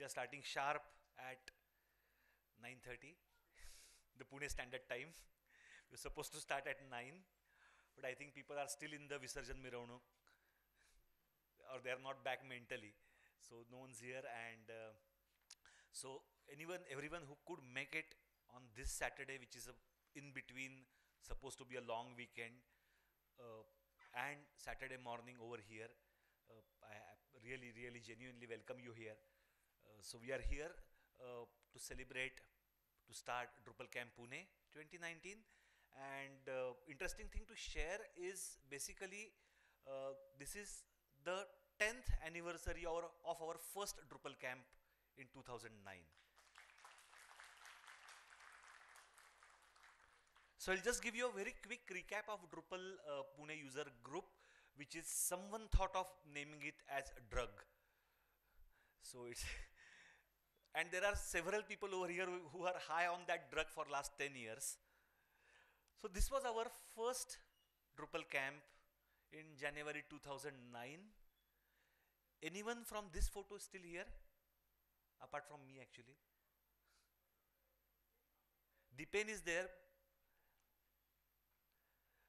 We are starting sharp at 9.30, the Pune standard time. We're supposed to start at 9, but I think people are still in the Visarjan Miraunuk, or they are not back mentally. So no one's here, and uh, so anyone, everyone who could make it on this Saturday, which is a, in between, supposed to be a long weekend, uh, and Saturday morning over here, uh, I really, really, genuinely welcome you here. Uh, so we are here uh, to celebrate, to start Drupal Camp Pune 2019. And uh, interesting thing to share is basically uh, this is the 10th anniversary or, of our first Drupal Camp in 2009. So I'll just give you a very quick recap of Drupal uh, Pune user group, which is someone thought of naming it as a drug. So it's, and there are several people over here who, are high on that drug for last 10 years. So this was our first Drupal camp in January 2009. Anyone from this photo still here? Apart from me actually. Dipen is there,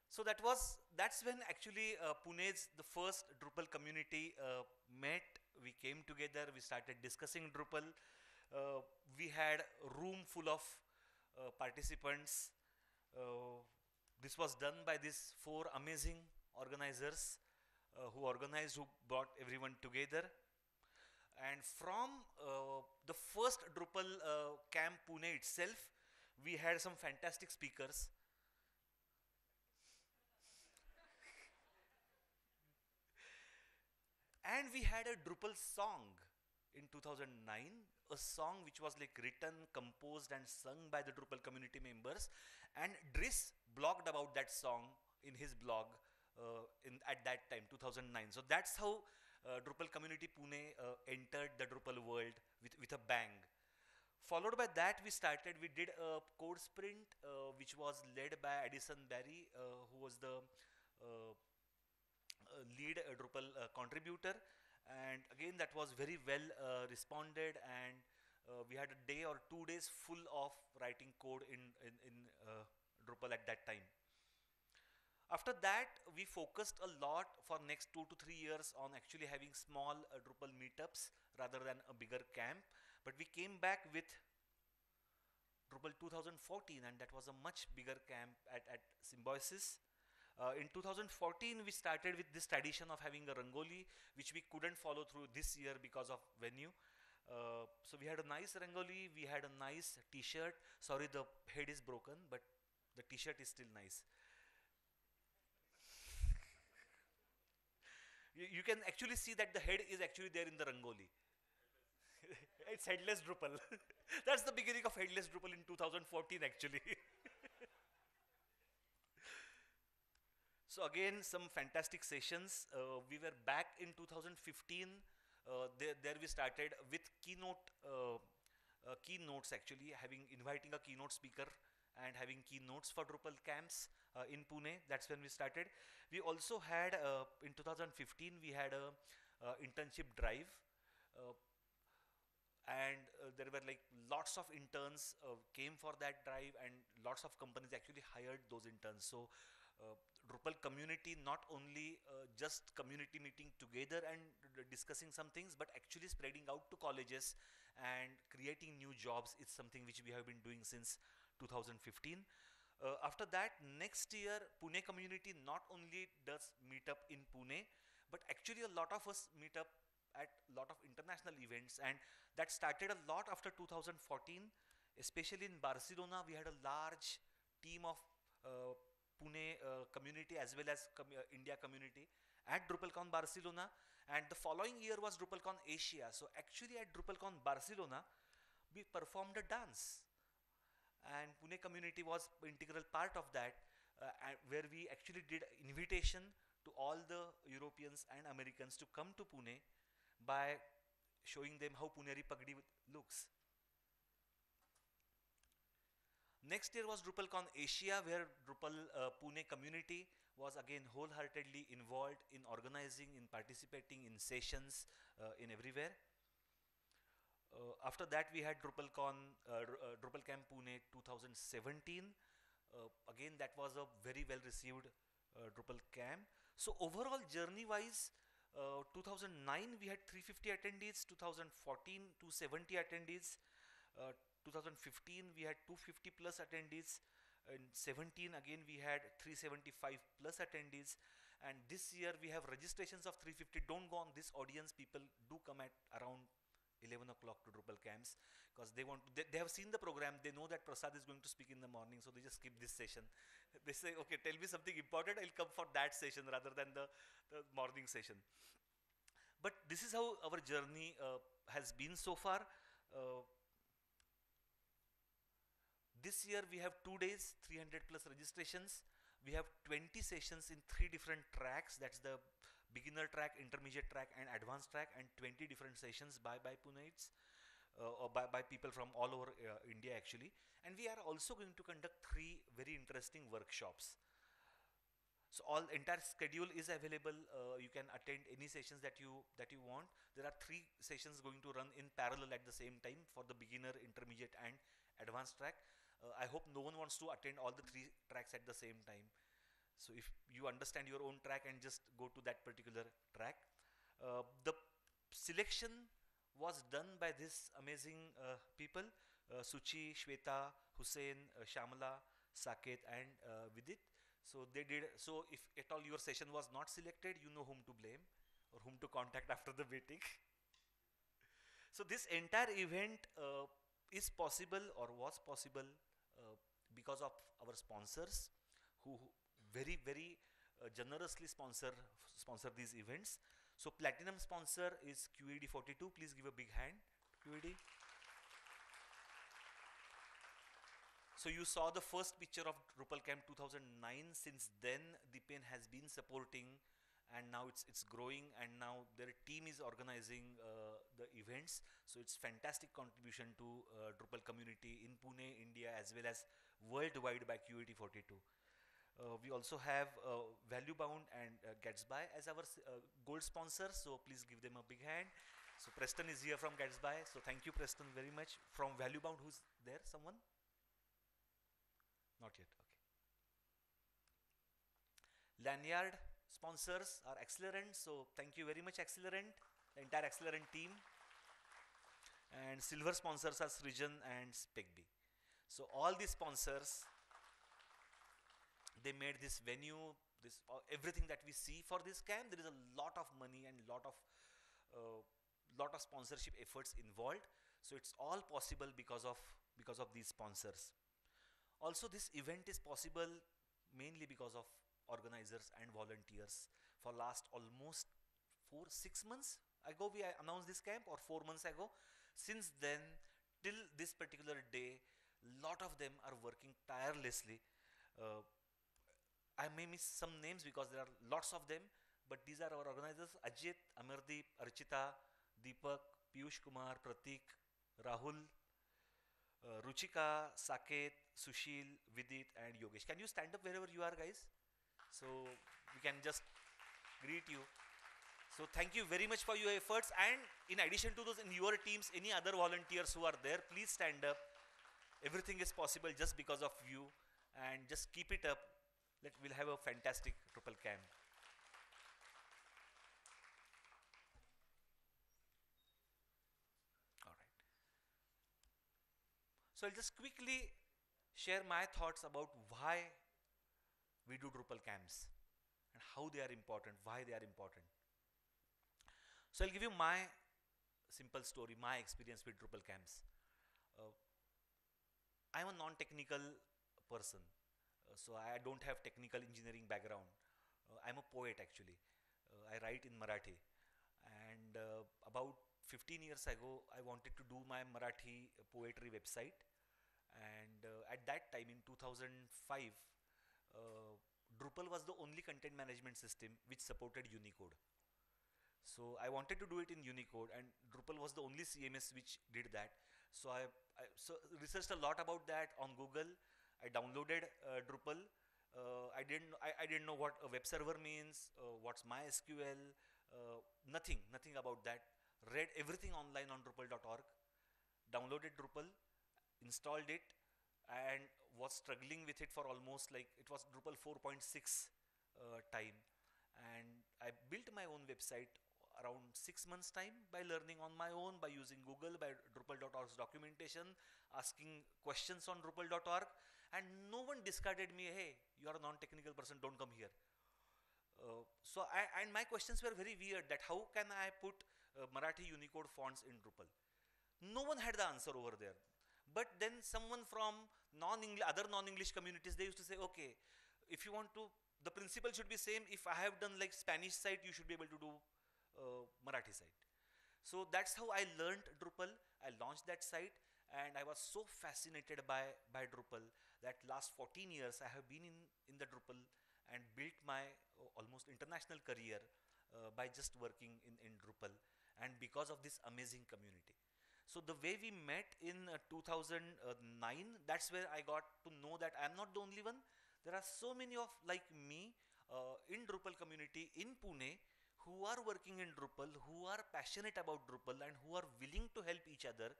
so that was that's when actually uh, Pune's the first Drupal community uh, met. We came together. We started discussing Drupal. Uh, we had a room full of uh, participants. Uh, this was done by these four amazing organizers uh, who organized, who brought everyone together. And from the first Drupal camp Pune itself, we had some fantastic speakers. And we had a Drupal song in 2009, a song which was like written, composed, and sung by the Drupal community members. And Dries blogged about that song in his blog uh, in, at that time, 2009. So that's how uh, Drupal community Pune uh, entered the Drupal world with, with a bang. Followed by that, we started, we did a code sprint, uh, which was led by Addison Berry, uh, who was the uh, lead Drupal contributor and again that was very well uh, responded and uh, we had a day or two days full of writing code in, in, in Drupal at that time. After that, we focused a lot for next two to three years on actually having small uh, Drupal meetups rather than a bigger camp. But we came back with Drupal 2014 and that was a much bigger camp at, at Symbiosis. Uh, in 2014, we started with this tradition of having a Rangoli, which we couldn't follow through this year because of venue. Uh, so we had a nice Rangoli, we had a nice t-shirt. Sorry, the head is broken, but the t-shirt is still nice. you, you, can actually see that the head is actually there in the Rangoli. it's headless Drupal. That's the beginning of headless Drupal in 2014 actually. So again, some fantastic sessions. Uh, we were back in 2015. Uh, there, there, we started with keynote, uh, uh, keynotes actually, having inviting a keynote speaker and having keynotes for Drupal camps uh, in Pune. That's when we started. We also had uh, in 2015 we had a internship drive and there were like lots of interns came for that drive and lots of companies actually hired those interns so Drupal community not only uh, just community meeting together and discussing some things but actually spreading out to colleges and creating new jobs is something which we have been doing since 2015 uh, after that next year Pune community not only does meet up in Pune but actually a lot of us meet up at a lot of international events and that started a lot after 2014 especially in Barcelona we had a large team of uh, Pune uh, community as well as com uh, India community at DrupalCon Barcelona and the following year was DrupalCon Asia. So actually at DrupalCon Barcelona we performed a dance and Pune community was integral part of that uh, where we actually did invitation to all the Europeans and Americans to come to Pune by showing them how Puneri Pagdi looks. Next year was DrupalCon Asia where Drupal uh, Pune community was again wholeheartedly involved in organizing, in participating in sessions, uh, in everywhere. Uh, after that, we had DrupalCon, uh, uh, DrupalCamp Pune 2017. Uh, again, that was a very well received Drupal camp. So overall, journey-wise, uh, 2009 we had 350 attendees, 2014 270 attendees, uh, 2015 we had 250 plus attendees, in 17 again we had 375 plus attendees, and this year we have registrations of 350. Don't go on this audience. People do come at around 11 o'clock to Drupal camps because they want to, they, they have seen the program. They know that Prasad is going to speak in the morning so they just skip this session. They say okay tell me something important. I'll come for that session rather than the, the morning session. But this is how our journey uh, has been so far. Uh, this year we have two days 300 plus registrations we have 20 sessions in three different tracks that's the beginner track, intermediate track, and advanced track, and 20 different sessions by by Puneites uh, or by, by people from all over uh, India actually. And we are also going to conduct three very interesting workshops. So all entire schedule is available. Uh, you can attend any sessions that you that you want. There are three sessions going to run in parallel at the same time for the beginner, intermediate, and advanced track. Uh, I hope no one wants to attend all the three tracks at the same time. So if you understand your own track and just go to that particular track, uh, the selection was done by this amazing uh, people, uh, Suchi, Shweta, Hussein, uh, Shamala, Saket and uh, Vidit. So they did, so if at all your session was not selected, you know whom to blame or whom to contact after the meeting. so this entire event is possible or was possible because of our sponsors who very very uh, generously sponsor sponsor these events. So platinum sponsor is qed42 please give a big hand qed so you saw the first picture of drupal camp 2009 since then Dipen has been supporting and now it's it's growing and now their team is organizing uh, the events so it's fantastic contribution to uh, drupal community in pune india as well as worldwide by qed42 uh, we also have uh, Valuebound and uh, Gatsby as our uh, gold sponsors, so please give them a big hand. So Preston is here from Gatsby, so thank you Preston very much. From Valuebound, who's there? Someone? Not yet. Okay. Lanyard sponsors are Axelerant, so thank you very much Axelerant, the entire Axelerant team. And silver sponsors are Srijan and Specbee. So all these sponsors they made this venue this uh, everything that we see for this camp there is a lot of money and lot of uh, lot of sponsorship efforts involved. So it's all possible because of because of these sponsors. Also this event is possible mainly because of organizers and volunteers. For last almost 4 6 months ago we announced this camp or 4 months ago since then till this particular day lot of them are working tirelessly uh, I may miss some names because there are lots of them, but these are our organizers Ajit, Amardeep, Archita, Deepak, Piyush Kumar, Pratik, Rahul, uh, Ruchika, Saket, Sushil, Vidit, and Yogesh. Can you stand up wherever you are, guys? So we can just greet you. So thank you very much for your efforts. And in addition to those, in your teams, any other volunteers who are there, please stand up. Everything is possible just because of you, and just keep it up let we'll have a fantastic Drupal camp. All right. So I'll just quickly share my thoughts about why we do Drupal camps and how they are important, why they are important. So I'll give you my simple story, my experience with Drupal camps. Uh, I'm a non-technical person uh, so I don't have technical engineering background. Uh, I'm a poet actually. Uh, I write in Marathi. And uh, about 15 years ago, I wanted to do my Marathi poetry website. And uh, at that time, in 2005, uh, Drupal was the only content management system which supported Unicode. So I wanted to do it in Unicode, and Drupal was the only CMS which did that. So I, I so researched a lot about that on Google I downloaded uh, Drupal. Uh, I didn't I, I didn't know what a web server means, uh, what's MySQL, uh, nothing, nothing about that. Read everything online on Drupal.org, downloaded Drupal, installed it, and was struggling with it for almost like it was Drupal 4.6 uh, time. And I built my own website around six months time by learning on my own by using google by drupal.org's documentation asking questions on drupal.org and no one discarded me hey you are a non-technical person don't come here. Uh, so I, and my questions were very weird that how can i put uh, marathi unicode fonts in drupal? No one had the answer over there. But then someone from non-english other non-english communities they used to say okay if you want to the principle should be same. If i have done like spanish site you should be able to do Marathi site. So that's how I learned Drupal. I launched that site and I was so fascinated by, by Drupal that last 14 years I have been in, in the Drupal and built my uh, almost international career uh, by just working in, in Drupal and because of this amazing community. So the way we met in uh, 2009, that's where I got to know that I'm not the only one. There are so many of like me uh, in Drupal community in Pune who are working in Drupal, who are passionate about Drupal and who are willing to help each other.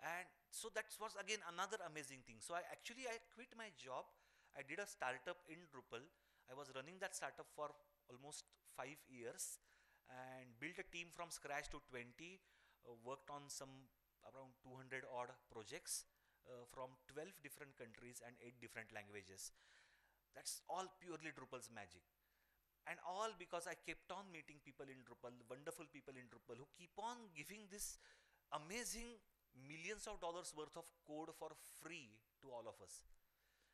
And so that was again another amazing thing. So I actually I quit my job. I did a startup in Drupal. I was running that startup for almost five years and built a team from scratch to 20. Uh, worked on some around 200 odd projects uh, from 12 different countries and 8 different languages. That's all purely Drupal's magic and all because I kept on meeting people in Drupal, wonderful people in Drupal who keep on giving this amazing millions of dollars worth of code for free to all of us.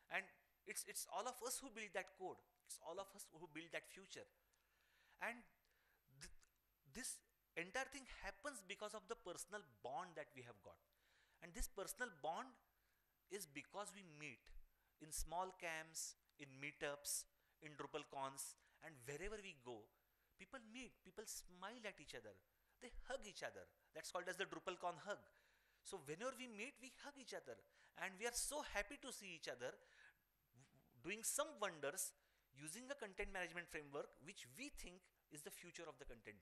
And it's, it's all of us who build that code. It's all of us who build that future. And th this entire thing happens because of the personal bond that we have got. And this personal bond is because we meet in small camps, in meetups, in Drupal cons, and wherever we go, people meet, people smile at each other, they hug each other. That's called as the DrupalCon hug. So whenever we meet, we hug each other, and we are so happy to see each other doing some wonders using a content management framework which we think is the future of the content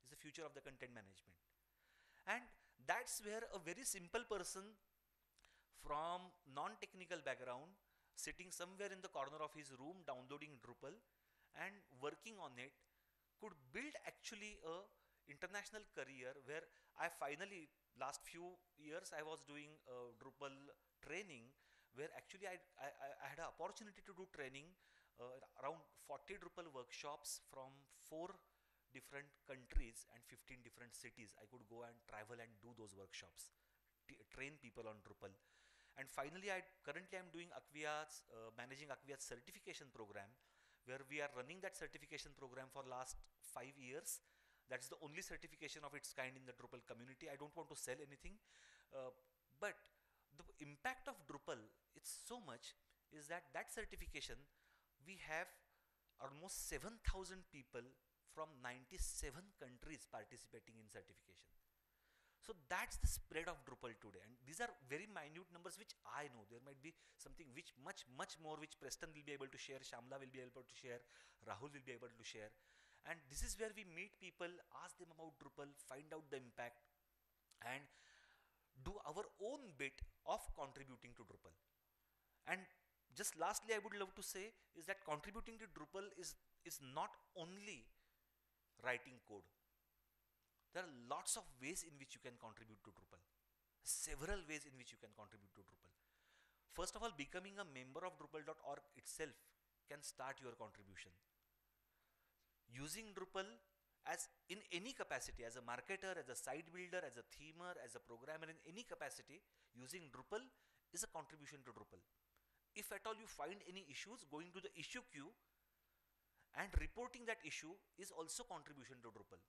is the future of the content management and that's where a very simple person from non-technical background sitting somewhere in the corner of his room downloading Drupal and working on it could build actually a international career where I finally last few years I was doing uh, Drupal training where actually I, I, I, had an opportunity to do training uh, around 40 Drupal workshops from four different countries and 15 different cities. I could go and travel and do those workshops, train people on Drupal. And finally, I currently I'm doing Acquia's, uh, managing Acquia's certification program where we are running that certification program for last five years. That's the only certification of its kind in the Drupal community. I don't want to sell anything, uh, but the impact of Drupal, it's so much, is that that certification, we have almost 7,000 people from 97 countries participating in certification. So that's the spread of Drupal today. And these are very minute numbers which I know. There might be something which much, much more which Preston will be able to share, Shamla will be able to share, Rahul will be able to share. And this is where we meet people, ask them about Drupal, find out the impact, and do our own bit of contributing to Drupal. And just lastly, I would love to say is that contributing to Drupal is, is not only writing code there are lots of ways in which you can contribute to Drupal. Several ways in which you can contribute to Drupal. First of all, becoming a member of Drupal.org itself can start your contribution. Using Drupal as in any capacity, as a marketer, as a site builder, as a themer, as a programmer, in any capacity, using Drupal is a contribution to Drupal. If at all you find any issues, going to the issue queue and reporting that issue is also contribution to Drupal.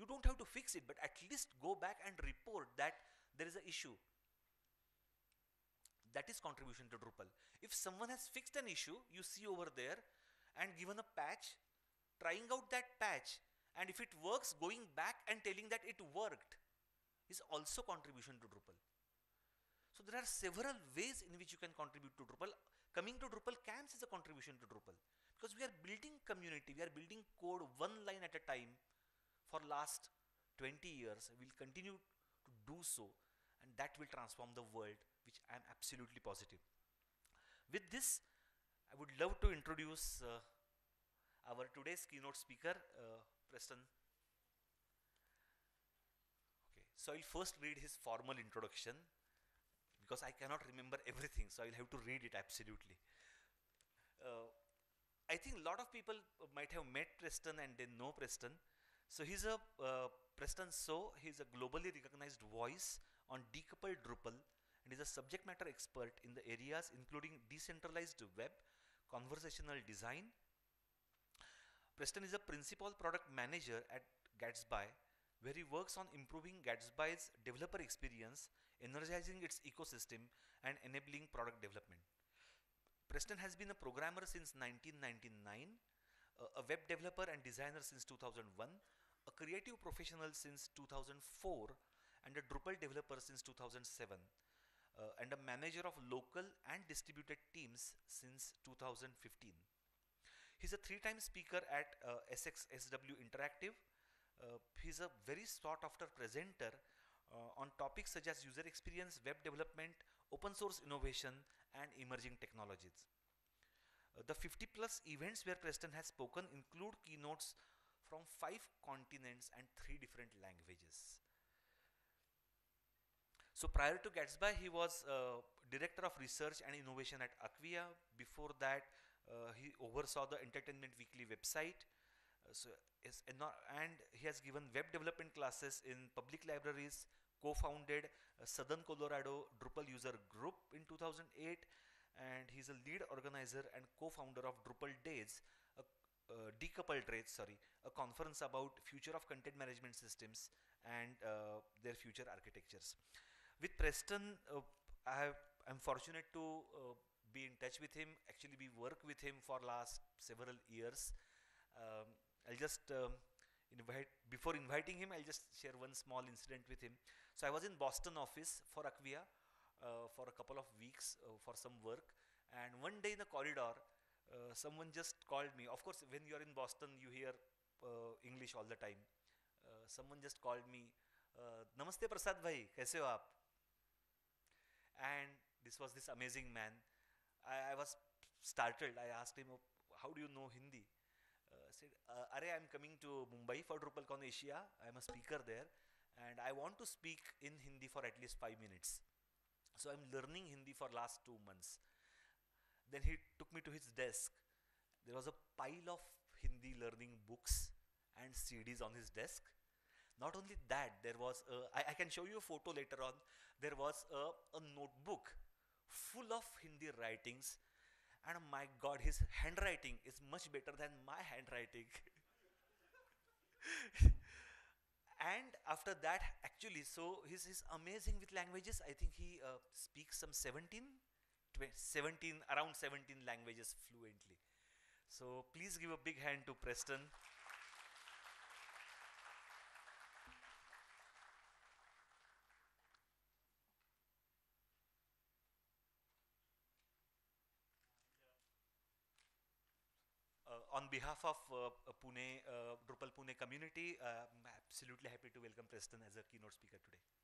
You don't have to fix it, but at least go back and report that there is an issue. That is contribution to Drupal. If someone has fixed an issue, you see over there and given a patch, trying out that patch, and if it works, going back and telling that it worked is also contribution to Drupal. So there are several ways in which you can contribute to Drupal. Coming to Drupal camps is a contribution to Drupal because we are building community, we are building code one line at a time last 20 years we'll continue to do so and that will transform the world, which I am absolutely positive. With this, I would love to introduce uh, our today's keynote speaker, uh, Preston. Okay, so I'll first read his formal introduction because I cannot remember everything, so I'll have to read it absolutely. Uh, I think a lot of people might have met Preston and they know Preston. So he's a uh, Preston So he's a globally recognized voice on decoupled Drupal and is a subject matter expert in the areas including decentralized web, conversational design. Preston is a principal product manager at Gatsby where he works on improving Gatsby's developer experience, energizing its ecosystem and enabling product development. Preston has been a programmer since 1999, uh, a web developer and designer since 2001, a creative professional since 2004, and a Drupal developer since 2007, uh, and a manager of local and distributed teams since 2015. He's a three-time speaker at uh, SXSW Interactive. Uh, he's a very sought-after presenter uh, on topics such as user experience, web development, open source innovation, and emerging technologies. Uh, the 50 plus events where Preston has spoken include keynotes from five continents and three different languages. So prior to Gatsby, he was uh, director of research and innovation at Acquia. Before that, uh, he oversaw the Entertainment Weekly website. Uh, so and he has given web development classes in public libraries, co-founded uh, Southern Colorado Drupal user group in 2008 and he's a lead organizer and co-founder of Drupal Days, uh, decoupled days, sorry, a conference about future of content management systems and uh, their future architectures. With Preston, uh, I am fortunate to uh, be in touch with him. Actually, we work with him for last several years. Um, I'll just um, invite before inviting him i'll just share one small incident with him so i was in boston office for acquia uh, for a couple of weeks for some work and one day in the corridor uh, someone just called me of course when you're in boston you hear uh, english all the time uh, someone just called me uh, namaste prasad bhai kaise ho aap and this was this amazing man I, I was startled i asked him how do you know hindi said, uh, I'm coming to Mumbai for DrupalCon Asia. I'm a speaker there and I want to speak in Hindi for at least five minutes. So I'm learning Hindi for last two months. Then he took me to his desk. There was a pile of Hindi learning books and CDs on his desk. Not only that, there was a, I, I can show you a photo later on. There was a, a notebook full of Hindi writings and my god his handwriting is much better than my handwriting and after that actually so he's, he's amazing with languages i think he uh, speaks some 17 17 around 17 languages fluently so please give a big hand to preston on behalf of uh, Pune, uh, Drupal Pune community, uh, I'm absolutely happy to welcome Preston as a keynote speaker today.